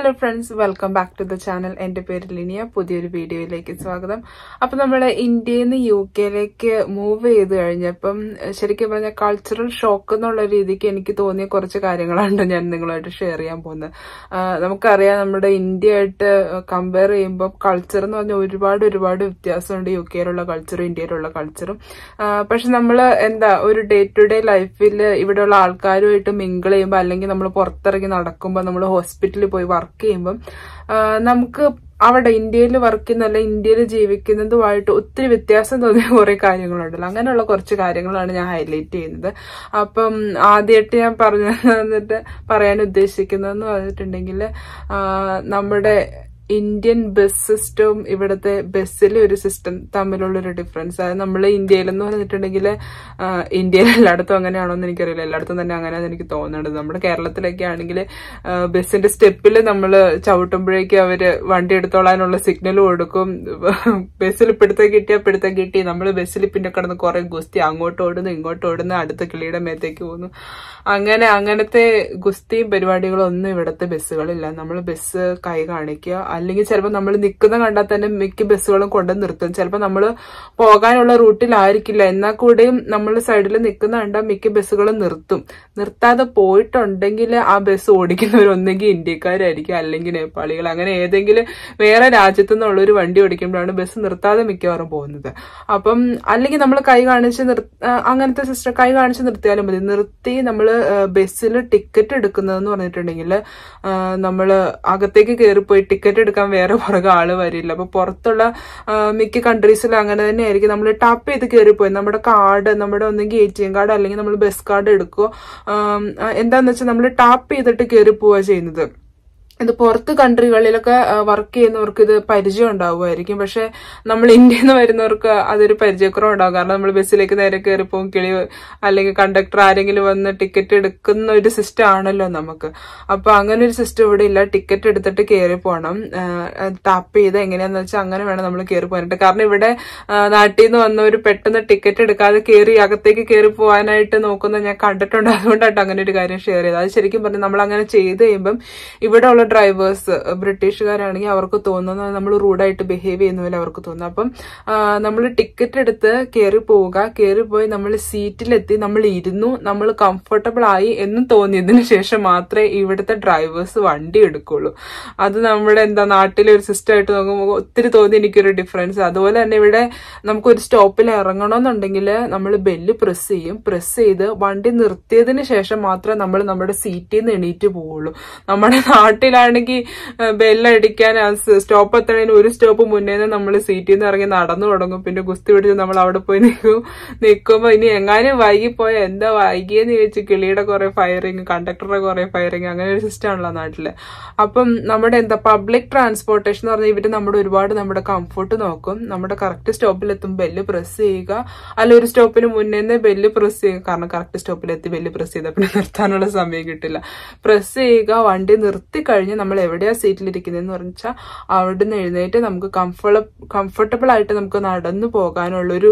Hello friends welcome back to the channel എന്റെ പേര് ലിനിയ. പുതിയൊരു വീഡിയോയിലേക്ക് സ്വാഗതം. അപ്പൊ നമ്മൾ ഇന്ത്യയിൽ നിന്ന് യു കെയിലേക്ക് മൂവ് ചെയ്ത് കഴിഞ്ഞപ്പം ശരിക്കും പറഞ്ഞാൽ കൾച്ചറൽ ഷോക്ക് എന്നുള്ള രീതിക്ക് എനിക്ക് തോന്നിയ കുറച്ച് കാര്യങ്ങളാണ് ഞാൻ നിങ്ങളുമായിട്ട് ഷെയർ ചെയ്യാൻ പോകുന്നത്. നമുക്കറിയാം നമ്മുടെ ഇന്ത്യയായിട്ട് കമ്പയർ ചെയ്യുമ്പോൾ കൾച്ചർ എന്ന് പറഞ്ഞാൽ ഒരുപാട് ഒരുപാട് വ്യത്യാസമുണ്ട് യു കെയിലുള്ള കൾച്ചറും ഇന്ത്യയിലുള്ള കൾച്ചറും പക്ഷെ നമ്മൾ എന്താ ഒരു ഡേ ടു ഡേ ലൈഫിൽ ഇവിടെയുള്ള ആൾക്കാരുമായിട്ട് മിങ്കിൾ ചെയ്യുമ്പോൾ അല്ലെങ്കിൽ നമ്മൾ പുറത്തിറങ്ങി നടക്കുമ്പോൾ നമ്മൾ ഹോസ്പിറ്റലിൽ പോയി വർക്ക് ചെയ്യുമ്പം ആ, നമുക്ക് അവിടെ ഇന്ത്യയിൽ വർക്ക് ചെയ്യുന്നല്ല ഇന്ത്യയിൽ ജീവിക്കുന്നതുമായിട്ട് ഒത്തിരി വ്യത്യാസം തോന്നിയ കുറെ കാര്യങ്ങളുണ്ടല്ലോ. അങ്ങനെയുള്ള കുറച്ച് കാര്യങ്ങളാണ് ഞാൻ ഹൈലൈറ്റ് ചെയ്യുന്നത്. അപ്പം ആദ്യമായിട്ട് ഞാൻ പറഞ്ഞു പറയാൻ ഉദ്ദേശിക്കുന്നതെന്ന് പറഞ്ഞിട്ടുണ്ടെങ്കിൽ നമ്മുടെ ഇന്ത്യൻ ബസ് സിസ്റ്റവും ഇവിടുത്തെ ബസ്സിലെ ഒരു സിസ്റ്റം തമ്മിലുള്ള ഒരു ഡിഫറൻസ് അതായത് നമ്മൾ ഇന്ത്യയിലെന്ന് പറഞ്ഞിട്ടുണ്ടെങ്കിൽ ഇന്ത്യയിൽ എല്ലായിടത്തും അങ്ങനെയാണോ എന്ന് എനിക്കറിയില്ല. എല്ലായിടത്തും തന്നെ അങ്ങനെയാണെന്ന് എനിക്ക് തോന്നുന്നുണ്ട്. നമ്മുടെ കേരളത്തിലൊക്കെ ആണെങ്കിൽ ബസ്സിന്റെ സ്റ്റെപ്പിൽ നമ്മൾ ചവിട്ടുമ്പോഴേക്കും അവർ വണ്ടി എടുത്തോളാനുള്ള സിഗ്നൽ കൊടുക്കും. ബസ്സിൽ പിടുത്തം കിട്ടിയാൽ പിടുത്തം കിട്ടി. നമ്മൾ ബസ്സിൽ പിന്നെ കിടന്ന് കുറെ ഗുസ്തി അങ്ങോട്ട് ഓടുന്നു ഇങ്ങോട്ട് ഓടുന്നു അടുത്ത കിളിയുടെ മേത്തേക്ക് പോകുന്നു. അങ്ങനെ അങ്ങനത്തെ ഗുസ്തിയും പരിപാടികളൊന്നും ഇവിടുത്തെ ബസ്സുകളില്ല നമ്മൾ ബസ് കൈ കാണിക്കുക അല്ലെങ്കിൽ ചിലപ്പോൾ നമ്മൾ നിൽക്കുന്ന കണ്ടാൽ തന്നെ മിക്ക ബസ്സുകളും കൊണ്ട് നിർത്തും. ചിലപ്പോൾ നമ്മൾ പോകാനുള്ള റൂട്ടിലായിരിക്കില്ല. എന്നാൽ കൂടെയും നമ്മൾ സൈഡിൽ നിൽക്കുന്ന കണ്ടാൽ മിക്ക ബസ്സുകളും നിർത്തും. നിർത്താതെ പോയിട്ടുണ്ടെങ്കിൽ ആ ബസ് ഓടിക്കുന്നവർ ഒന്നെങ്കിൽ ഇന്ത്യക്കാരായിരിക്കും അല്ലെങ്കിൽ നേപ്പാളികൾ അങ്ങനെ ഏതെങ്കിലും വേറെ രാജ്യത്തു നിന്നുള്ള ഒരു വണ്ടി ഓടിക്കുമ്പോഴാണ് ബസ് നിർത്താതെ മിക്കവാറും പോകുന്നത്. അപ്പം അല്ലെങ്കിൽ നമ്മൾ കൈ കാണിച്ച് അങ്ങനത്തെ സിസ്റ്റം കൈ കാണിച്ച് നിർത്തിയാലും മതി. നിർത്തി നമ്മൾ ബസ്സിൽ ടിക്കറ്റ് എടുക്കുന്നതെന്ന് പറഞ്ഞിട്ടുണ്ടെങ്കിൽ നമ്മൾ അകത്തേക്ക് കയറിപ്പോയി ടിക്കറ്റ് എടുക്കാൻ വേറെ പുറകെ ആൾ വരില്ല. അപ്പൊ പുറത്തുള്ള മിക്ക കൺട്രീസിലും അങ്ങനെ തന്നെ ആയിരിക്കും നമ്മൾ ടാപ്പ് ചെയ്ത് കയറിപ്പോയി നമ്മുടെ കാർഡ് നമ്മുടെ ഒന്നെങ്കിൽ എ ടി എം കാർഡ് അല്ലെങ്കിൽ നമ്മൾ ബസ് കാർഡ് എടുക്കുക എന്താന്ന് വെച്ചാൽ നമ്മൾ ടാപ്പ് ചെയ്തിട്ട് കയറി പോവുക ചെയ്യുന്നത്. ഇത് പുറത്ത് കൺട്രികളിലൊക്കെ വർക്ക് ചെയ്യുന്നവർക്ക് ഇത് പരിചയം ഉണ്ടാവുമായിരിക്കും. പക്ഷെ നമ്മൾ ഇന്ത്യയിൽ നിന്ന് വരുന്നവർക്ക് അതൊരു പരിചയക്കുറവ് ഉണ്ടാവും. കാരണം നമ്മൾ ബസ്സിലേക്ക് നേരെ കയറി പോകും കിളി അല്ലെങ്കിൽ കണ്ടക്ടർ ആരെങ്കിലും വന്ന് ടിക്കറ്റ് എടുക്കുന്ന ഒരു സിസ്റ്റം ആണല്ലോ നമുക്ക്. അപ്പൊ അങ്ങനെ ഒരു സിസ്റ്റം ഇവിടെ ഇല്ല. ടിക്കറ്റ് എടുത്തിട്ട് കയറി പോകണം ടാപ്പ് ചെയ്ത് എങ്ങനെയാന്ന് വെച്ചാൽ അങ്ങനെ വേണം നമ്മൾ കയറി പോകാനായിട്ട്. കാരണം ഇവിടെ നാട്ടിൽ നിന്ന് വന്നവർ പെട്ടെന്ന് ടിക്കറ്റ് എടുക്കാതെ കയറി അകത്തേക്ക് കയറി പോകാനായിട്ട് നോക്കുന്നത് ഞാൻ കണ്ടിട്ടുണ്ട്. അതുകൊണ്ടായിട്ട് അങ്ങനെ ഒരു കാര്യം ഷെയർ ചെയ്തത്. അത് ശരിക്കും പറഞ്ഞാൽ നമ്മൾ അങ്ങനെ ചെയ്ത് കഴിയുമ്പം ഇവിടെ ഉള്ള ഡ്രൈവേഴ്സ് ബ്രിട്ടീഷുകാരാണെങ്കിൽ അവർക്ക് തോന്നുന്നത് നമ്മൾ റൂഡായിട്ട് ബിഹേവ് ചെയ്യുന്ന പോലെ അവർക്ക് തോന്നുന്നു. അപ്പം നമ്മൾ ടിക്കറ്റ് എടുത്ത് കയറി പോവുക കയറി പോയി നമ്മൾ സീറ്റിലെത്തി നമ്മൾ ഇരുന്നു നമ്മൾ കംഫർട്ടബിൾ ആയി എന്ന് തോന്നിയതിന് ശേഷം മാത്രമേ ഇവിടുത്തെ ഡ്രൈവേഴ്സ് വണ്ടി എടുക്കുള്ളൂ. അത് നമ്മുടെ എന്താ നാട്ടിലെ ഒരു സിസ്റ്റം ആയിട്ട് നോക്കുമ്പോൾ ഒത്തിരി തോന്നി എനിക്കൊരു ഡിഫറൻസ് അതുപോലെ തന്നെ ഇവിടെ നമുക്കൊരു സ്റ്റോപ്പിൽ ഇറങ്ങണമെന്നുണ്ടെങ്കിൽ നമ്മൾ ബെല്ല് പ്രസ് ചെയ്യും. പ്രസ് ചെയ്ത് വണ്ടി നിർത്തിയതിന് ശേഷം മാത്രമേ നമ്മൾ നമ്മുടെ സീറ്റിൽ നിന്ന് എണീറ്റ് പോവുള്ളൂ. നമ്മുടെ നാട്ടിലാണെങ്കിൽ ബെല്ലടിക്കാൻ സ്റ്റോപ്പ് എത്തണേന് ഒരു സ്റ്റോപ്പ് മുന്നേ നമ്മൾ സീറ്റിൽ നിന്ന് ഇറങ്ങി നടന്നു തുടങ്ങും. പിന്നെ ഗുസ്തി പിടിച്ച് നമ്മൾ അവിടെ പോയി നിൽക്കും. നിൽക്കുമ്പോൾ ഇനി എങ്ങാനും വൈകിപ്പോയ എന്താ വൈകിയെന്ന് ചോദിച്ച് കിളിയുടെ കുറെ ഫയറിങ് കണ്ടക്ടറുടെ കുറെ ഫയറിങ് അങ്ങനെ ഒരു സിസ്റ്റം ആണല്ലോ നാട്ടിൽ. അപ്പം നമ്മുടെ എന്താ പബ്ലിക് ട്രാൻസ്പോർട്ടേഷൻ എന്ന് പറഞ്ഞാൽ ഇവർ നമ്മുടെ ഒരുപാട് നമ്മുടെ കംഫർട്ട് നോക്കും. നമ്മുടെ കറക്റ്റ് സ്റ്റോപ്പിൽ എത്തും ബെല്ല് പ്രസ് ചെയ്യുക. അല്ല ഒരു സ്റ്റോപ്പിന് മുന്നേ ബെല്ല് പ്രസ് ചെയ്യുക കാരണം കറക്റ്റ് സ്റ്റോപ്പിൽ എത്തി ബെല്ല് പ്രസ് ചെയ്താൽ പിന്നെ നിർത്താനുള്ള സമയം കിട്ടില്ല. പ്രസ് ചെയ്യുക വണ്ടി നിർത്തി നമ്മൾ എവിടെയാ സീറ്റിലിരിക്കുന്നതെന്ന് പറഞ്ഞാൽ നിന്ന് എഴുന്നേറ്റ് നമുക്ക് കംഫർട്ട് കംഫർട്ടബിൾ ആയിട്ട് നമുക്ക് നടന്നു പോകാനുള്ളൊരു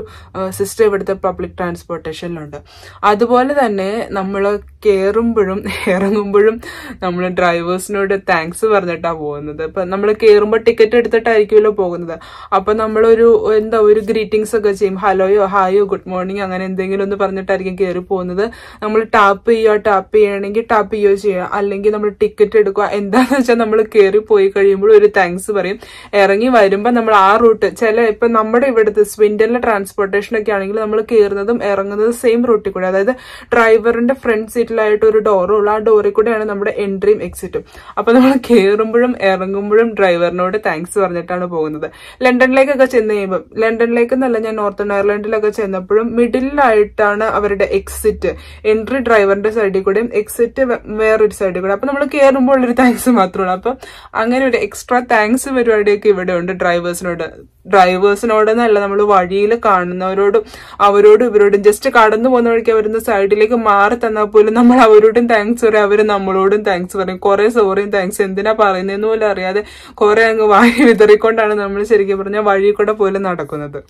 സിസ്റ്റം ഇവിടുത്തെ പബ്ലിക് ട്രാൻസ്പോർട്ടേഷനിലുണ്ട് അതുപോലെ തന്നെ നമ്മൾ കയറുമ്പോഴും ഇറങ്ങുമ്പോഴും നമ്മൾ ഡ്രൈവേഴ്സിനോട് താങ്ക്സ് പറഞ്ഞിട്ടാണ് പോകുന്നത്. ഇപ്പൊ നമ്മൾ കയറുമ്പോൾ ടിക്കറ്റ് എടുത്തിട്ടായിരിക്കുമല്ലോ പോകുന്നത്. അപ്പൊ നമ്മളൊരു എന്താ ഒരു ഗ്രീറ്റിംഗ്സ് ഒക്കെ ചെയ്യും. ഹലോയോ ഹായോ ഗുഡ് മോർണിംഗ് അങ്ങനെ എന്തെങ്കിലും ഒന്ന് പറഞ്ഞിട്ടായിരിക്കും കയറി പോകുന്നത്. നമ്മൾ ടാപ്പ് ചെയ്യുക ടാപ്പ് ചെയ്യണമെങ്കിൽ ടാപ്പ് ചെയ്യുകയോ ചെയ്യുക അല്ലെങ്കിൽ നമ്മൾ ടിക്കറ്റ് എടുക്കുക എന്താന്ന് വെച്ചാൽ നമ്മൾ കയറി പോയി കഴിയുമ്പോൾ ഒരു താങ്ക്സ് പറയും. ഇറങ്ങി വരുമ്പോൾ നമ്മൾ ആ റൂട്ട് ചില ഇപ്പൊ നമ്മുടെ ഇവിടുത്തെ സ്വിൻഡറിലെ ട്രാൻസ്പോർട്ടേഷൻ ഒക്കെ ആണെങ്കിൽ നമ്മൾ കയറുന്നതും ഇറങ്ങുന്നതും സെയിം റൂട്ടിൽ കൂടെ. അതായത് ഡ്രൈവറിന്റെ ഫ്രണ്ട് സീറ്റിലായിട്ട് ഒരു ഡോറും ഉള്ള. ആ ഡോറിൽ കൂടെയാണ് നമ്മുടെ എൻട്രിയും എക്സിറ്റും അപ്പൊ നമ്മൾ കയറുമ്പോഴും ഇറങ്ങുമ്പോഴും ഡ്രൈവറിനോട് താങ്ക്സ് പറഞ്ഞിട്ടാണ് പോകുന്നത്. ലണ്ടനിലേക്കൊക്കെ ചെന്ന് കഴിയുമ്പോൾ ലണ്ടനിലേക്ക് എന്നല്ല ഞാൻ നോർത്തേൺ അയർലൻഡിലൊക്കെ ചെന്നപ്പോഴും മിഡിലായിട്ടാണ് അവരുടെ എക്സിറ്റ് എൻട്രി ഡ്രൈവറിന്റെ സൈഡിൽ കൂടെയും എക്സിറ്റ് വേറൊരു സൈഡിൽ കൂടെ. അപ്പൊ നമ്മൾ കയറുമ്പോൾ ഒരു താങ്ക്സ് മാത്രമാണ്. അപ്പൊ അങ്ങനെ ഒരു എക്സ്ട്രാ താങ്ക്സ് പരിപാടിയൊക്കെ ഇവിടെ ഉണ്ട് ഡ്രൈവേഴ്സിനോട് ഡ്രൈവേഴ്സിനോടെന്നല്ല നമ്മൾ വഴിയിൽ കാണുന്നവരോടും അവരോടും ഇവരോടും ജസ്റ്റ് കടന്നു പോകുന്ന വഴിക്ക് അവരുന്ന സൈഡിലേക്ക് മാറി തന്നാൽ പോലും നമ്മൾ അവരോടും താങ്ക്സ് പറയും അവർ നമ്മളോടും താങ്ക്സ് പറയും. കുറെ സോറിയും താങ്ക്സ് എന്തിനാ പറയുന്നതെന്ന് പോലും അറിയാതെ കുറെ അങ്ങ് വാരി വിതറിക്കൊണ്ടാണ് നമ്മൾ ശരിക്കും പറഞ്ഞാൽ വഴി കൂടെ പോലും നടക്കുന്നത്.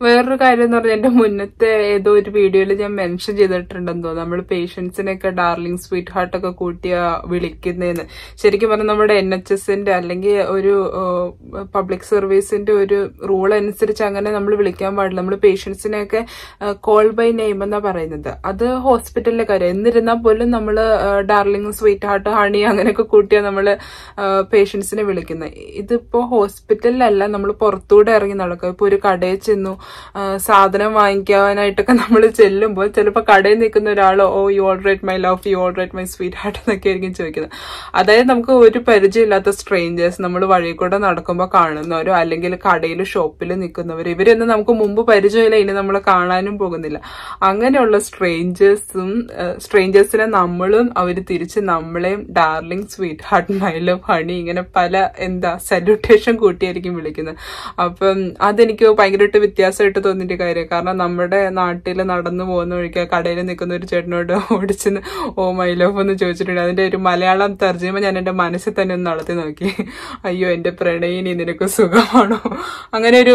വേറൊരു കാര്യം എന്ന് പറഞ്ഞാൽ എന്റെ മുന്നത്തെ ഏതോ ഒരു വീഡിയോയിൽ ഞാൻ മെൻഷൻ ചെയ്തിട്ടുണ്ടെന്ന് നമ്മൾ പേഷ്യൻസിനെയൊക്കെ ഡാർലിംഗ് സ്വീറ്റ് ഹാർട്ട് ഒക്കെ കൂട്ടിയ വിളിക്കുന്നതെന്ന് ശരിക്കും പറഞ്ഞാൽ നമ്മുടെ എൻ എച്ച് എസിന്റെ അല്ലെങ്കിൽ ഒരു പബ്ലിക് സർവീസിന്റെ ഒരു റൂൾ അനുസരിച്ച് അങ്ങനെ നമ്മൾ വിളിക്കാൻ പാടില്ല. നമ്മൾ പേഷ്യൻസിനെയൊക്കെ കോൾ ബൈ നെയിം എന്നാ പറയുന്നത്. അത് ഹോസ്പിറ്റലിലെ കാര്യം. എന്നിരുന്നാൽ പോലും നമ്മൾ ഡാർലിംഗ് സ്വീറ്റ് ഹാർട്ട് ഹണി അങ്ങനെയൊക്കെ കൂട്ടിയാ നമ്മൾ പേഷ്യൻസിനെ വിളിക്കുന്നത് ഇതിപ്പോ ഹോസ്പിറ്റലിലല്ല നമ്മൾ പുറത്തൂടെ ഇറങ്ങി നടക്കുക ഇപ്പൊ ഒരു കടയിൽ ചെന്നു സാധനം വാങ്ങിക്കാനായിട്ടൊക്കെ നമ്മൾ ചെല്ലുമ്പോൾ ചിലപ്പോൾ കടയിൽ നിൽക്കുന്ന ഒരാൾ ഓ you all right my love you all right my sweetheart എന്നൊക്കെ ആയിരിക്കും ചോദിക്കുന്നത്. അതായത് നമുക്ക് ഒരു പരിചയമില്ലാത്ത സ്ട്രേഞ്ചേഴ്സ് നമ്മൾ വഴി കൂടെ നടക്കുമ്പോൾ കാണുന്നവരോ അല്ലെങ്കിൽ കടയിൽ ഷോപ്പിൽ നിൽക്കുന്നവർ ഇവരൊന്നും നമുക്ക് മുമ്പ് പരിചയമില്ല ഇനി നമ്മൾ കാണാനും പോകുന്നില്ല. അങ്ങനെയുള്ള സ്ട്രേഞ്ചേഴ്സും സ്ട്രേഞ്ചേഴ്സിനെ നമ്മളും അവർ തിരിച്ച് നമ്മളെയും darling sweetheart my love honey ഇങ്ങനെ പല എന്താ സല്യൂട്ടേഷൻ കൂട്ടിയായിരിക്കും വിളിക്കുന്നത്. അപ്പം അതെനിക്ക് ഭയങ്കരമായിട്ട് വ്യത്യാസമായിട്ട് തോന്നിയിട്ട് കാര്യം കാരണം നമ്മുടെ നാട്ടിൽ നടന്നു പോകുന്ന വഴിക്ക് കടയിൽ നിൽക്കുന്ന ഒരു ചേട്ടനോട് ഓടിച്ച് ഓ മൈ ലവ് എന്ന് ചോദിച്ചിട്ടുണ്ട്. അതിന്റെ ഒരു മലയാളം തർജമ ഞാൻ എന്റെ മനസ്സിൽ തന്നെ ഒന്ന് നടത്തി നോക്കി. അയ്യോ എന്റെ പ്രണയിനി നിനക്ക് സുഖമാണോ? അങ്ങനെ ഒരു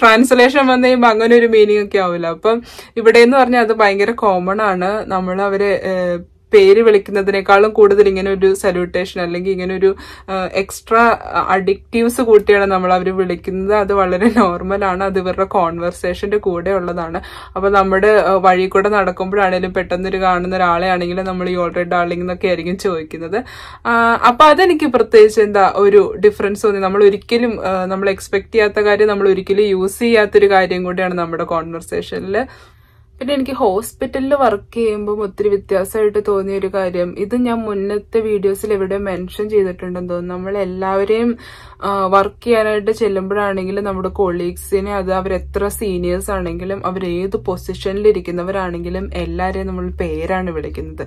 ട്രാൻസ്ലേഷൻ വന്നു കഴിയുമ്പോൾ അങ്ങനെ ഒരു മീനിങ് ഒക്കെ ആവില്ല. അപ്പം ഇവിടെ എന്ന് പറഞ്ഞാൽ അത് ഭയങ്കര കോമൺ ആണ്. നമ്മൾ അവരെ പേര് വിളിക്കുന്നതിനേക്കാളും കൂടുതൽ ഇങ്ങനെ ഒരു സല്യൂട്ടേഷൻ അല്ലെങ്കിൽ ഇങ്ങനെ ഒരു എക്സ്ട്രാ അഡിക്റ്റീവ്സ് കൂട്ടിയാണ് നമ്മൾ അവർ വിളിക്കുന്നത്. അത് വളരെ നോർമലാണ് അത് ഇവരുടെ കോൺവെർസേഷന്റെ കൂടെ ഉള്ളതാണ്. അപ്പൊ നമ്മുടെ വഴി കൂടെ നടക്കുമ്പോഴാണെങ്കിലും പെട്ടെന്ന് ഒരു കാണുന്ന ഒരാളെ ആണെങ്കിലും നമ്മൾ ഈ ഓൾറെഡി ഡാർലിംഗ് എന്നൊക്കെ ആയിരിക്കും ചോദിക്കുന്നത്. അപ്പൊ അതെനിക്ക് പ്രത്യേകിച്ച് എന്താ ഒരു ഡിഫറൻസ് തോന്നി നമ്മൾ ഒരിക്കലും നമ്മൾ എക്സ്പെക്ട് ചെയ്യാത്ത കാര്യം നമ്മൾ ഒരിക്കലും യൂസ് ചെയ്യാത്തൊരു കാര്യം കൂടിയാണ് നമ്മുടെ കോൺവെർസേഷനിൽ പിന്നെ എനിക്ക് ഹോസ്പിറ്റലിൽ വർക്ക് ചെയ്യുമ്പോൾ ഒത്തിരി വ്യത്യാസമായിട്ട് തോന്നിയ ഒരു കാര്യം ഇത് ഞാൻ മുന്നത്തെ വീഡിയോസിൽ എവിടെ മെൻഷൻ ചെയ്തിട്ടുണ്ടെന്ന് തോന്നുന്നു. നമ്മൾ എല്ലാവരെയും വർക്ക് ചെയ്യാനായിട്ട് ചെല്ലുമ്പോഴാണെങ്കിലും നമ്മുടെ കൊളീഗ്സിനെ അത് അവർ എത്ര സീനിയേഴ്സ് ആണെങ്കിലും പൊസിഷനിൽ ഇരിക്കുന്നവരാണെങ്കിലും എല്ലാവരെയും നമ്മൾ പേരാണ് വിളിക്കുന്നത്.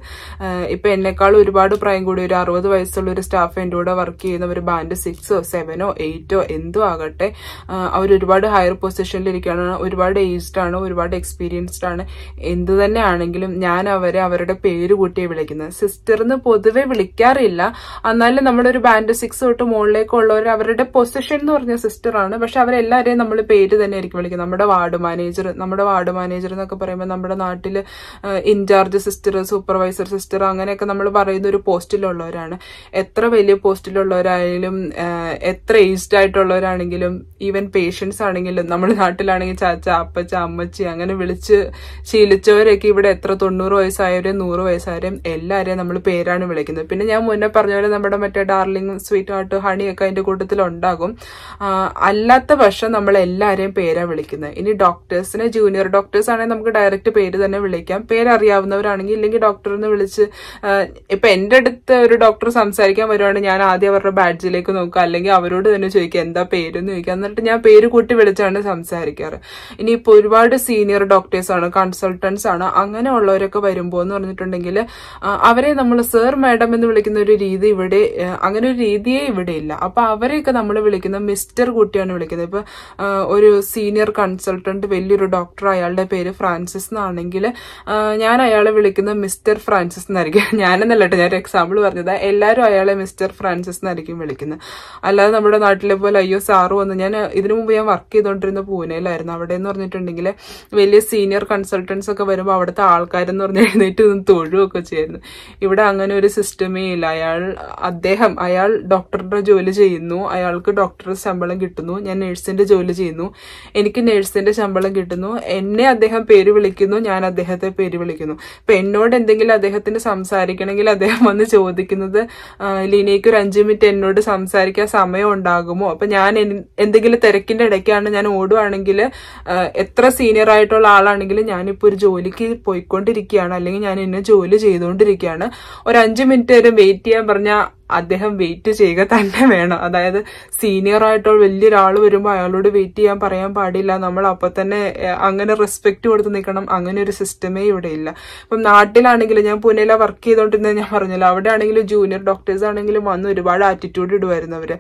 ഇപ്പം എന്നെക്കാൾ ഒരുപാട് പ്രായം കൂടി ഒരു അറുപത് വയസ്സുള്ള ഒരു സ്റ്റാഫ് എന്റെ കൂടെ വർക്ക് ചെയ്യുന്ന ഒരു ബാൻഡ് സിക്സോ സെവനോ എയ്റ്റോ എന്തോ ആകട്ടെ അവർ ഒരുപാട് ഹയർ പൊസിഷനിൽ ഇരിക്കുകയാണ് ഒരുപാട് ഏജ്ഡ് ആണ് ഒരുപാട് എക്സ്പീരിയൻസ്ഡ് ആണ്. എന്ത് തന്നെ ആണെങ്കിലും ഞാൻ അവരെ അവരുടെ പേര് കൂട്ടിയേ വിളിക്കുന്നത്. സിസ്റ്റർ എന്ന് പൊതുവെ വിളിക്കാറില്ല. എന്നാലും നമ്മുടെ ഒരു ബാൻഡ് സിക്സ് തൊട്ട് മുകളിലേക്കുള്ളവർ അവരുടെ പൊസിഷൻ എന്ന് പറഞ്ഞ സിസ്റ്റർ ആണ്. പക്ഷെ അവരെല്ലാവരെയും നമ്മൾ പേര് തന്നെ ആയിരിക്കും വിളിക്കുന്നത്. നമ്മുടെ വാർഡ് മാനേജർ നമ്മുടെ വാർഡ് മാനേജർ എന്നൊക്കെ പറയുമ്പോൾ നമ്മുടെ നാട്ടിൽ ഇൻചാർജ് സിസ്റ്റർ സൂപ്പർവൈസർ സിസ്റ്റർ അങ്ങനെയൊക്കെ നമ്മൾ പറയുന്ന ഒരു പോസ്റ്റിലുള്ളവരാണ്. എത്ര വലിയ പോസ്റ്റിലുള്ളവരായാലും എത്ര ഏജ്ഡ് ആയിട്ടുള്ളവരാണെങ്കിലും ഈവൻ പേഷ്യൻസ് ആണെങ്കിലും നമ്മുടെ നാട്ടിലാണെങ്കിൽ ചാച്ച അപ്പച്ച അമ്മച്ചി അങ്ങനെ വിളിച്ച് ശീലിച്ചവരൊക്കെ ഇവിടെ എത്ര തൊണ്ണൂറ് വയസ്സായവരും നൂറ് വയസ്സായവരും എല്ലാവരെയും നമ്മൾ പേരാണ് വിളിക്കുന്നത്. പിന്നെ ഞാൻ മുന്നേ പറഞ്ഞ പോലെ നമ്മുടെ മറ്റേ ഡാർലിംഗ് സ്വീറ്റ് ഹാർട്ട് ഹണിയൊക്കെ അതിന്റെ കൂട്ടത്തിൽ ഉണ്ടാകും. അല്ലാത്ത പക്ഷം നമ്മൾ എല്ലാവരെയും പേരാണ് വിളിക്കുന്നത്. ഇനി ഡോക്ടേഴ്സിനെ ജൂനിയർ ഡോക്ടേഴ്സ് ആണെങ്കിൽ നമുക്ക് ഡയറക്റ്റ് പേര് തന്നെ വിളിക്കാം. പേരറിയാവുന്നവരാണെങ്കിൽ ഇല്ലെങ്കിൽ ഡോക്ടർ എന്ന് വിളിച്ച് ഇപ്പം എന്റെ അടുത്ത് ഒരു ഡോക്ടർ സംസാരിക്കാൻ വരുവാണെങ്കിൽ ഞാൻ ആദ്യം അവരുടെ ബാഡ്ജിലേക്ക് നോക്കുക. അല്ലെങ്കിൽ അവരോട് തന്നെ ചോദിക്കുക എന്താ പേരെന്ന് ചോദിക്കുക. എന്നിട്ട് ഞാൻ പേര് കൂട്ടി വിളിച്ചാണ് സംസാരിക്കാറ്. ഇനിയിപ്പോ ഒരുപാട് സീനിയർ ഡോക്ടേഴ്സാണ് കൺസൾട്ടൻസ് ആണ്. അങ്ങനെ ഉള്ളവരൊക്കെ വരുമ്പോൾ എന്ന് പറഞ്ഞിട്ടുണ്ടെങ്കിൽ അവരെ നമ്മൾ സർ മാഡം എന്ന് വിളിക്കുന്ന ഒരു രീതി ഇവിടെ അങ്ങനെ ഒരു രീതിയേ ഇവിടെ ഇല്ല. അപ്പൊ അവരെയൊക്കെ നമ്മൾ വിളിക്കുന്ന മിസ്റ്റർ കുട്ടിയാണ് വിളിക്കുന്നത്. ഇപ്പൊ ഒരു സീനിയർ കൺസൾട്ടന്റ് വലിയൊരു ഡോക്ടർ അയാളുടെ പേര് ഫ്രാൻസിസ് എന്നാണെങ്കിൽ ഞാൻ അയാളെ വിളിക്കുന്ന മിസ്റ്റർ ഫ്രാൻസിസ് എന്നായിരിക്കും. ഞാനെന്നല്ല കേട്ടോ ഞാൻ ഒരു എക്സാമ്പിൾ പറഞ്ഞത്. എല്ലാവരും അയാളെ മിസ്റ്റർ ഫ്രാൻസിസ് എന്നായിരിക്കും വിളിക്കുന്നത് അല്ലാതെ നമ്മുടെ നാട്ടിലെ പോലെ അയ്യോ സാറ് വന്ന്. ഞാൻ ഇതിനു മുമ്പ് ഞാൻ വർക്ക് ചെയ്തുകൊണ്ടിരുന്ന പൂനെയിലായിരുന്നു. അവിടെ എന്ന് പറഞ്ഞിട്ടുണ്ടെങ്കിൽ വലിയ സീനിയർ ഒക്കെ വരുമ്പോൾ അവിടുത്തെ ആൾക്കാരെന്ന് പറഞ്ഞ് എഴുന്നേറ്റ് നിന്ന് തൊഴുകയൊക്കെ ചെയ്യുന്നു. ഇവിടെ അങ്ങനെ ഒരു സിസ്റ്റമേ ഇല്ല. അയാൾ അദ്ദേഹം അയാൾ ഡോക്ടറുടെ ജോലി ചെയ്യുന്നു. അയാൾക്ക് ഡോക്ടറുടെ ശമ്പളം കിട്ടുന്നു. ഞാൻ നഴ്സിന്റെ ജോലി ചെയ്യുന്നു. എനിക്ക് നഴ്സിന്റെ ശമ്പളം കിട്ടുന്നു. എന്നെ അദ്ദേഹം പേര് വിളിക്കുന്നു. ഞാൻ അദ്ദേഹത്തെ പേര് വിളിക്കുന്നു. അപ്പൊ എന്നോട് എന്തെങ്കിലും അദ്ദേഹത്തിന് സംസാരിക്കണമെങ്കിൽ അദ്ദേഹം വന്ന് ചോദിക്കുന്നത് ലീനയ്ക്ക് ഒരു അഞ്ചു മിനിറ്റ് എന്നോട് സംസാരിക്കാൻ സമയം ഉണ്ടാകുമോ? അപ്പൊ ഞാൻ എന്തെങ്കിലും തിരക്കിന്റെ ഇടയ്ക്കാണ് ഞാൻ ഓടുവാണെങ്കിൽ എത്ര സീനിയർ ആയിട്ടുള്ള ആളാണെങ്കിലും ഞാനിപ്പോ ഒരു ജോലിക്ക് പോയിക്കൊണ്ടിരിക്കുകയാണ്. അല്ലെങ്കിൽ ഞാൻ ഇന്ന ജോലി ചെയ്തുകൊണ്ടിരിക്കുകയാണ്. ഒരു അഞ്ച് മിനിറ്റ് വരെ വെയിറ്റ് ചെയ്യാൻ പറഞ്ഞാൽ അദ്ദേഹം വെയിറ്റ് ചെയ്യുക തന്നെ വേണം. അതായത് സീനിയർ വലിയ വലിയൊരാൾ വരുമ്പോൾ അയാളോട് വെയിറ്റ് ചെയ്യാൻ പറയാൻ പാടില്ല. നമ്മൾ അപ്പൊ തന്നെ അങ്ങനെ റെസ്പെക്ട് കൊടുത്ത് നിൽക്കണം. അങ്ങനെ ഒരു സിസ്റ്റമേ ഇവിടെ ഇല്ല. ഇപ്പം നാട്ടിലാണെങ്കിലും ഞാൻ പൂനെയിലെ വർക്ക് ചെയ്തുകൊണ്ടിരുന്നത് ഞാൻ പറഞ്ഞല്ലോ അവിടെ ആണെങ്കിലും ജൂനിയർ ഡോക്ടേഴ്സ് ആണെങ്കിലും വന്ന് ഒരുപാട് ആറ്റിറ്റ്യൂഡ് ഇടുമായിരുന്നു അവർ.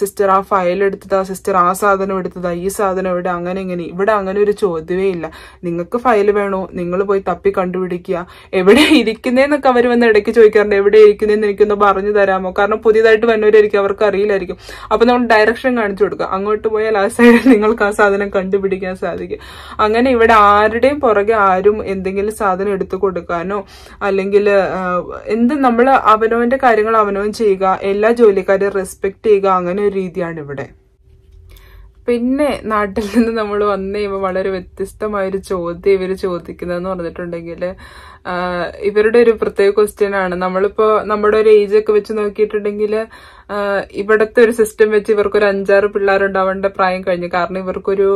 സിസ്റ്റർ ആ ഫയൽ എടുത്തതാ സിസ്റ്റർ ആ സാധനം എടുത്തതാ ഈ സാധനം ഇവിടെ അങ്ങനെ ഇങ്ങനെ. ഇവിടെ അങ്ങനെ ഒരു ചോദ്യമേ ഇല്ല. നിങ്ങൾക്ക് ഫയൽ വേണോ? നിങ്ങൾ പോയി തപ്പി കണ്ടുപിടിക്കുക. എവിടെ ഇരിക്കുന്നതെന്നൊക്കെ അവർ വന്ന് ഇടയ്ക്ക് ചോദിക്കാറുണ്ട്. എവിടെ ഇരിക്കുന്നതെന്ന് എനിക്കൊന്ന് പറഞ്ഞു തരാമോ? തരാമോ കാരണം പുതിയതായിട്ട് വന്നവരായിരിക്കും അവർക്ക് അറിയില്ലായിരിക്കും. അപ്പൊ നമ്മൾ ഡയറക്ഷൻ കാണിച്ചു കൊടുക്കുക. അങ്ങോട്ട് പോയാൽ ആ സൈഡിൽ നിങ്ങൾക്ക് ആ സാധനം കണ്ടുപിടിക്കാൻ സാധിക്കും. അങ്ങനെ ഇവിടെ ആരുടെയും പുറകെ ആരും എന്തെങ്കിലും സാധനം എടുത്തു കൊടുക്കാനോ അല്ലെങ്കിൽ എന്ത് നമ്മൾ അവനവന്റെ കാര്യങ്ങൾ അവനവൻ ചെയ്യുക എല്ലാ ജോലിക്കാരെയും റെസ്പെക്ട് ചെയ്യുക അങ്ങനെ ഒരു രീതിയാണ് ഇവിടെ. പിന്നെ നാട്ടിൽ നിന്ന് നമ്മൾ വന്നു കഴിയുമ്പോൾ വളരെ വ്യത്യസ്തമായൊരു ചോദ്യം ഇവർ ചോദിക്കുന്നതെന്ന് പറഞ്ഞിട്ടുണ്ടെങ്കിൽ ഇവരുടെ ഒരു പ്രത്യേക ക്വസ്റ്റ്യൻ ആണ്. നമ്മളിപ്പോ നമ്മുടെ ഒരു ഏജ് ഒക്കെ വെച്ച് നോക്കിയിട്ടുണ്ടെങ്കിൽ ഇവിടത്തെ ഒരു സിസ്റ്റം വെച്ച് ഇവർക്കൊരു അഞ്ചാറ് പിള്ളേരുണ്ടാവേണ്ട പ്രായം കഴിഞ്ഞു. കാരണം ഇവർക്കൊരു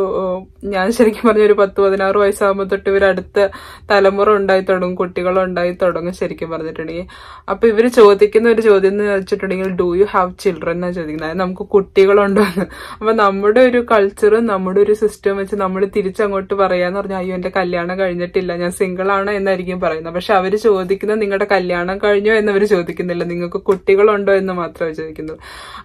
ഞാൻ ശരിക്കും പറഞ്ഞ ഒരു പത്ത് പതിനാറ് വയസ്സാകുമ്പോൾ തൊട്ട് ഇവർ അടുത്ത തലമുറ ഉണ്ടായി തുടങ്ങും കുട്ടികൾ ഉണ്ടായി തുടങ്ങും ശരിക്കും പറഞ്ഞിട്ടുണ്ടെങ്കിൽ. അപ്പൊ ഇവർ ചോദിക്കുന്ന ഒരു ചോദ്യം എന്ന് വെച്ചിട്ടുണ്ടെങ്കിൽ ഡു യു ഹാവ് ചിൽഡ്രൻ എന്നാണ് ചോദിക്കുന്നത്. അതായത് നമുക്ക് കുട്ടികളുണ്ടോ എന്ന്. അപ്പൊ നമ്മുടെ ഒരു കൾച്ചറും നമ്മുടെ ഒരു സിസ്റ്റം വെച്ച് നമ്മൾ തിരിച്ചങ്ങോട്ട് പറയാന്ന് പറഞ്ഞാൽ അയ്യോ എന്റെ കല്യാണം കഴിഞ്ഞിട്ടില്ല. ഞാൻ സിംഗിൾ ആണ് എന്നായിരിക്കും പറയുന്നത്. പക്ഷെ അവർ ചോദിക്കുന്നത് നിങ്ങളുടെ കല്യാണം കഴിഞ്ഞോ എന്നവർ ചോദിക്കുന്നില്ല. നിങ്ങൾക്ക് കുട്ടികളുണ്ടോ എന്ന് മാത്രമേ ചോദിക്കുന്നത്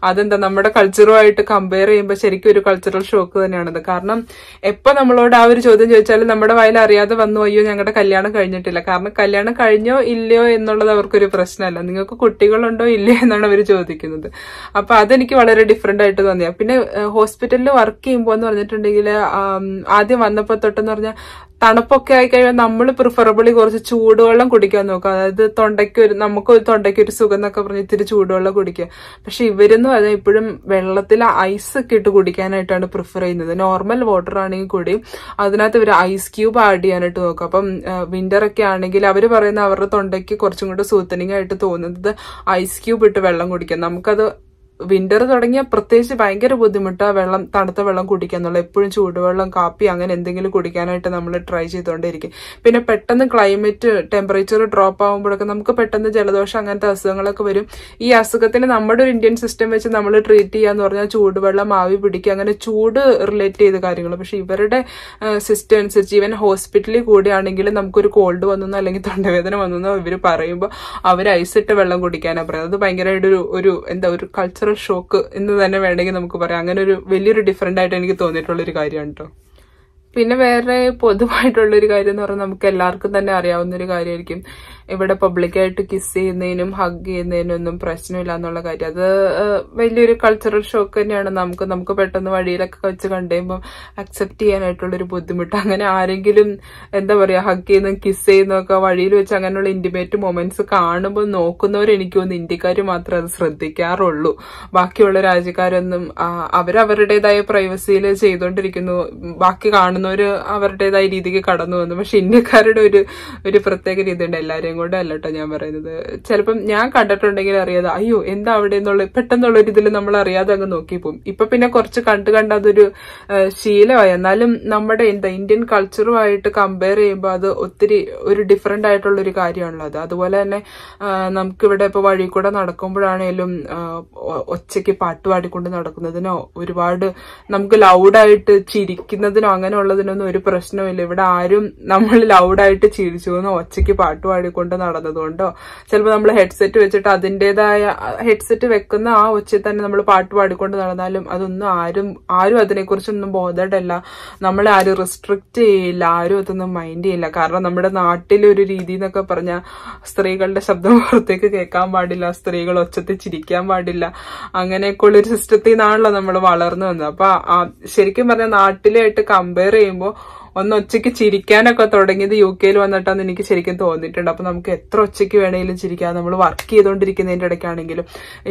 അതെന്താ നമ്മുടെ കൾച്ചറുമായിട്ട് കമ്പയർ ചെയ്യുമ്പോൾ ശരിക്കും ഒരു കൾച്ചറൽ ഷോക്ക് തന്നെയാണത്. കാരണം എപ്പോൾ നമ്മളോട് ആ ഒരു ചോദ്യം ചോദിച്ചാലും നമ്മുടെ വായിൽ അറിയാതെ വന്നു അയ്യോ ഞങ്ങളുടെ കല്യാണം കഴിഞ്ഞിട്ടില്ല. കാരണം കല്യാണം കഴിഞ്ഞോ ഇല്ലയോ എന്നുള്ളത് അവർക്കൊരു പ്രശ്നമല്ല. നിങ്ങൾക്ക് കുട്ടികളുണ്ടോ ഇല്ലയോ എന്നാണ് അവർ ചോദിക്കുന്നത്. അപ്പൊ അതെനിക്ക് വളരെ ഡിഫറെന്റ് ആയിട്ട് തോന്നിയ. പിന്നെ ഹോസ്പിറ്റലിൽ വർക്ക് ചെയ്യുമ്പോൾ എന്ന് പറഞ്ഞിട്ടുണ്ടെങ്കിൽ ആദ്യം വന്നപ്പോൾ തൊട്ടെന്ന് പറഞ്ഞാൽ തണുപ്പൊക്കെ ആയി കഴിയുമ്പോൾ നമ്മൾ പ്രിഫറബിളി കുറച്ച് ചൂടുവെള്ളം കുടിക്കാൻ നോക്കുക അതായത് തൊണ്ടയ്ക്ക് ഒരു നമുക്ക് ഒരു തൊണ്ടയ്ക്ക് ഒരു സുഖം എന്നൊക്കെ പറഞ്ഞ് ഇത്തിരി ചൂടുവെള്ളം കുടിക്കുക. പക്ഷെ ഇവരെന്ന് പറഞ്ഞാൽ ഇപ്പോഴും വെള്ളത്തിൽ ഐസ് ഒക്കെ ഇട്ട് കുടിക്കാനായിട്ടാണ് പ്രിഫർ ചെയ്യുന്നത്. നോർമൽ വാട്ടർ ആണെങ്കിൽ കൂടി അതിനകത്ത് ഇവർ ഐസ് ക്യൂബ് ആഡ് ചെയ്യാനായിട്ട് നോക്കുക അപ്പം വിന്റർ ഒക്കെ ആണെങ്കിൽ അവർ പറയുന്ന അവരുടെ തൊണ്ടയ്ക്ക് കുറച്ചും കൂടെ സൂത്തനിങ് ആയിട്ട് തോന്നുന്നത് ഐസ് ക്യൂബ് ഇട്ട് വെള്ളം കുടിക്കാം നമുക്കത് വിന്റർ തുടങ്ങിയ പ്രത്യേകിച്ച് ഭയങ്കര ബുദ്ധിമുട്ടാ വെള്ളം തണുത്ത വെള്ളം കുടിക്കുക എന്നുള്ള എപ്പോഴും ചൂടുവെള്ളം കാപ്പി അങ്ങനെ എന്തെങ്കിലും കുടിക്കാനായിട്ട് നമ്മൾ ട്രൈ ചെയ്തുകൊണ്ടിരിക്കും. പിന്നെ പെട്ടെന്ന് ക്ലൈമറ്റ് ടെമ്പറേച്ചർ ഡ്രോപ്പ് ആകുമ്പോഴൊക്കെ നമുക്ക് പെട്ടെന്ന് ജലദോഷം അങ്ങനത്തെ അസുഖങ്ങളൊക്കെ വരും. ഈ അസുഖത്തിന് നമ്മുടെ ഒരു ഇന്ത്യൻ സിസ്റ്റം വെച്ച് നമ്മൾ ട്രീറ്റ് ചെയ്യാന്ന് പറഞ്ഞാൽ ചൂടുവെള്ളം ആവി പിടിക്കുക അങ്ങനെ ചൂട് റിലേറ്റ് ചെയ്ത കാര്യങ്ങൾ. പക്ഷെ ഇവരുടെ സിസ്റ്റം അനുസരിച്ച് ഈവൻ ഹോസ്പിറ്റലിൽ കൂടിയാണെങ്കിൽ നമുക്കൊരു കോൾഡ് വന്നോ അല്ലെങ്കിൽ തൊണ്ടവേദന വന്നോ ഇവർ പറയുമ്പോൾ അവർ ഐസിട്ട് വെള്ളം കുടിക്കാനാണ് പറയുന്നത്. അത് ഭയങ്കരമായിട്ട് ഒരു ഒരു എന്താ ഒരു കൾച്ചർ കൾച്ചറൽ ഷോക്ക് എന്ന് തന്നെ വേണമെങ്കിൽ നമുക്ക് പറയാം. അങ്ങനെ ഒരു വലിയൊരു ഡിഫറെന്റ് ആയിട്ട് എനിക്ക് തോന്നിയിട്ടുള്ളൊരു കാര്യമാണ് കേട്ടോ പിന്നെ വേറെ പൊതുവായിട്ടുള്ളൊരു കാര്യം എന്ന് പറഞ്ഞാൽ നമുക്ക് എല്ലാവർക്കും തന്നെ അറിയാവുന്ന ഒരു കാര്യമായിരിക്കും. ഇവിടെ പബ്ലിക്കായിട്ട് കിസ് ചെയ്യുന്നതിനും ഹഗ് ചെയ്യുന്നതിനും ഒന്നും പ്രശ്നമില്ല എന്നുള്ള കാര്യം. അത് വലിയൊരു കൾച്ചറൽ ഷോക്ക് തന്നെയാണ്. നമുക്ക് നമുക്ക് പെട്ടെന്ന് വഴിയിലൊക്കെ വെച്ച് കണ്ടുകഴിയുമ്പോൾ അക്സെപ്റ്റ് ചെയ്യാനായിട്ടുള്ള ഒരു ബുദ്ധിമുട്ട്. അങ്ങനെ ആരെങ്കിലും എന്താ പറയാ ഹഗ് ചെയ്യുന്ന കിസ് ചെയ്യുന്നൊക്കെ വഴിയിൽ വെച്ച് അങ്ങനെയുള്ള ഇന്റിമേറ്റ് മൊമെന്റ്സ് കാണുമ്പോൾ നോക്കുന്നവർ എനിക്ക് തോന്നുന്നു ഇന്ത്യക്കാർ മാത്രമേ അത് ശ്രദ്ധിക്കാറുള്ളൂ. ബാക്കിയുള്ള രാജ്യക്കാരൊന്നും അവരവരുടേതായ പ്രൈവസിയിൽ ചെയ്തുകൊണ്ടിരിക്കുന്നു. ബാക്കി കാണുന്നവർ അവരുടേതായ രീതിക്ക് കടന്നു വന്നു. പക്ഷെ ഇന്ത്യക്കാരുടെ ഒരു ഒരു പ്രത്യേക രീതി ഉണ്ട് എല്ലാവരെയും കൂടെ അല്ല കേട്ടോ ഞാൻ പറയുന്നത്. ചിലപ്പം ഞാൻ കണ്ടിട്ടുണ്ടെങ്കിൽ അറിയാതെ അയ്യോ എന്താ അവിടെ എന്നുള്ള പെട്ടെന്നുള്ള ഒരു ഇതിൽ നമ്മൾ അറിയാതെ അങ്ങ് നോക്കിപ്പോവും. ഇപ്പൊ പിന്നെ കുറച്ച് കണ്ടു കണ്ട് അതൊരു ശീലമായി. എന്നാലും നമ്മുടെ എന്താ ഇന്ത്യൻ കൾച്ചറുമായിട്ട് കമ്പയർ ചെയ്യുമ്പോൾ അത് ഒത്തിരി ഒരു ഡിഫറെന്റ് ആയിട്ടുള്ള ഒരു കാര്യമാണല്ലോ അത്. അതുപോലെ തന്നെ നമുക്കിവിടെ ഇപ്പൊ വഴി കൂടെ നടക്കുമ്പോഴാണേലും ഒച്ചയ്ക്ക് പാട്ട് പാടിക്കൊണ്ട് നടക്കുന്നതിനോ ഒരുപാട് നമുക്ക് ലൗഡായിട്ട് ചിരിക്കുന്നതിനോ അങ്ങനെയുള്ളതിനൊന്നും ഒരു പ്രശ്നമില്ല ഇവിടെ ആരും നമ്മൾ ലൗഡായിട്ട് ചിരിച്ചു എന്നോ ഒച്ചയ്ക്ക് പാട്ട് പാടിക്കൊണ്ട് നടന്നതുകൊണ്ടോ? ചിലപ്പോൾ നമ്മൾ ഹെഡ്സെറ്റ് വെച്ചിട്ട് അതിന്റെതായ ഹെഡ്സെറ്റ് വെക്കുന്ന ആ ഒച്ചയിൽ തന്നെ നമ്മൾ പാട്ട് പാടിക്കൊണ്ട് നടന്നാലും അതൊന്നും ആരും ആരും അതിനെക്കുറിച്ചൊന്നും ബോധഡല്ല. നമ്മളെ ആരും റെസ്ട്രിക്റ്റ് ചെയ്യില്ല ആരും അതൊന്നും മൈൻഡ് ചെയ്യില്ല. കാരണം നമ്മുടെ നാട്ടിലെ ഒരു രീതി എന്നൊക്കെ പറഞ്ഞാൽ സ്ത്രീകളുടെ ശബ്ദം പുറത്തേക്ക് കേൾക്കാൻ പാടില്ല സ്ത്രീകൾ ഒച്ചത്തിൽ ചിരിക്കാൻ പാടില്ല. അങ്ങനെയൊക്കെയുള്ള ഒരു സിസ്റ്റത്തിൽ നിന്നാണല്ലോ നമ്മൾ വളർന്നു വന്നത്. അപ്പൊ ശരിക്കും പറഞ്ഞാൽ നാട്ടിലായിട്ട് കമ്പയർ ചെയ്യുമ്പോൾ ഒന്ന് ഒച്ചയ്ക്ക് ചിരിക്കാനൊക്കെ തുടങ്ങിയത് യു കെയിൽ വന്നിട്ടാന്ന് എനിക്ക് ശരിക്കും തോന്നിയിട്ടുണ്ട്. അപ്പൊ നമുക്ക് എത്ര ഒച്ചയ്ക്ക് വേണമെങ്കിലും ചിരിക്കാം. നമ്മൾ വർക്ക് ചെയ്തുകൊണ്ടിരിക്കുന്നതിന്റെ ഇടയ്ക്കാണെങ്കിലും.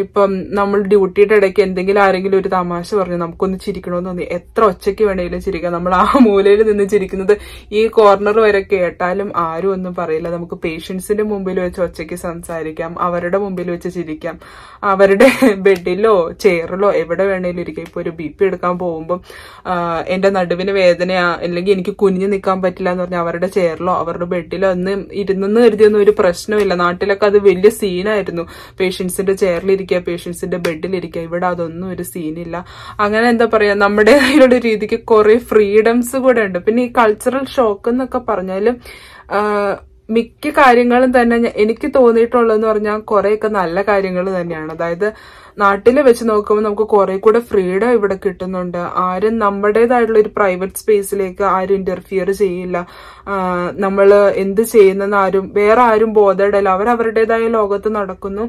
ഇപ്പം നമ്മൾ ഡ്യൂട്ടിയുടെ ഇടയ്ക്ക് എന്തെങ്കിലും ആരെങ്കിലും ഒരു തമാശ പറഞ്ഞു നമുക്കൊന്ന് ചിരിക്കണമെന്ന് തോന്നി. എത്ര ഒച്ചയ്ക്ക് വേണമെങ്കിലും ചിരിക്കാം. നമ്മൾ ആ മൂലയിൽ നിന്ന് ചിരിക്കുന്നത് ഈ കോർണർ വരെ കേട്ടാലും ആരും ഒന്നും പറയില്ല. നമുക്ക് പേഷ്യൻസിന്റെ മുമ്പിൽ വെച്ച് ഒച്ചയ്ക്ക് സംസാരിക്കാം. അവരുടെ മുമ്പിൽ വെച്ച് ചിരിക്കാം. അവരുടെ ബെഡിലോ ചെയറിലോ എവിടെ വേണേലും ഇരിക്കാം. ഇപ്പൊ ഒരു ബി പി എടുക്കാൻ പോകുമ്പോൾ എന്റെ നടുവിന് വേദനയാ അല്ലെങ്കിൽ എനിക്ക് കുനിഞ്ഞു നിൽക്കാൻ പറ്റില്ല എന്ന് പറഞ്ഞാൽ അവരുടെ ചെയറിലോ അവരുടെ ബെഡിലോ ഒന്ന് ഇരുന്നെന്ന് കരുതിയൊന്നും ഒരു പ്രശ്നമില്ല നാട്ടിലൊക്കെ അത് വലിയ സീനായിരുന്നു പേഷ്യൻസിന്റെ ചെയറിലിരിക്കുക പേഷ്യൻസിന്റെ ബെഡിലിരിക്കുക ഇവിടെ അതൊന്നും ഒരു സീനില്ല അങ്ങനെ എന്താ പറയാ നമ്മുടെ കയ്യിലുള്ള രീതിക്ക് കുറെ ഫ്രീഡംസ് കൂടെ ഉണ്ട്. പിന്നെ ഈ കൾച്ചറൽ ഷോക്ക് എന്നൊക്കെ പറഞ്ഞാലും മിക്ക കാര്യങ്ങളും തന്നെ എനിക്ക് തോന്നിയിട്ടുള്ളതെന്ന് പറഞ്ഞാൽ കുറെയൊക്കെ നല്ല കാര്യങ്ങൾ തന്നെയാണ്. അതായത് നാട്ടിൽ വെച്ച് നോക്കുമ്പോൾ നമുക്ക് കുറെ കൂടെ ഫ്രീഡം ഇവിടെ കിട്ടുന്നുണ്ട്. ആരും നമ്മുടേതായിട്ടുള്ള ഒരു പ്രൈവറ്റ് സ്പേസിലേക്ക് ആരും ഇന്റർഫിയർ ചെയ്യില്ല. നമ്മൾ എന്ത് ചെയ്യുന്നെന്ന് ആരും വേറെ ആരും ബോധമിടല്ല അവർ അവരുടേതായ ലോകത്ത് നടക്കുന്നു.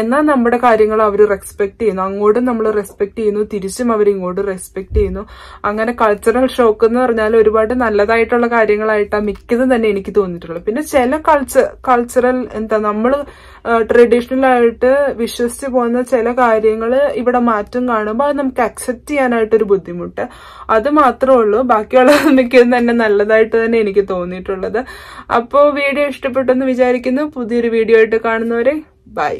എന്നാൽ നമ്മുടെ കാര്യങ്ങൾ അവർ റെസ്പെക്ട് ചെയ്യുന്നു. അങ്ങോട്ടും നമ്മൾ റെസ്പെക്ട് ചെയ്യുന്നു. തിരിച്ചും അവർ ഇങ്ങോട്ടും റെസ്പെക്ട് ചെയ്യുന്നു. അങ്ങനെ കൾച്ചറൽ ഷോക്ക് എന്ന് പറഞ്ഞാൽ ഒരുപാട് നല്ലതായിട്ടുള്ള കാര്യങ്ങളായിട്ടാണ് മിക്കതും തന്നെ എനിക്ക് തോന്നിയിട്ടുള്ളത്. പിന്നെ ചില കൾച്ചർ കൾച്ചറൽ എന്താ നമ്മൾ ട്രഡീഷണൽ ആയിട്ട് വിശ്വസിച്ച് പോകുന്ന ചില കാര്യങ്ങൾ ഇവിടെ മാറ്റം കാണുമ്പോൾ അത് നമുക്ക് അക്സെപ്റ്റ് ചെയ്യാനായിട്ടൊരു ബുദ്ധിമുട്ട്. അത് മാത്രമേ ഉള്ളൂ. ബാക്കിയുള്ള മിക്കതും തന്നെ നല്ലതായിട്ട് തന്നെ എനിക്ക് തോന്നിയിട്ടുള്ളത്. അപ്പോൾ വീഡിയോ ഇഷ്ടപ്പെട്ടെന്ന് വിചാരിക്കുന്നു. പുതിയൊരു വീഡിയോ ആയിട്ട് കാണുന്നവരെ ബൈ.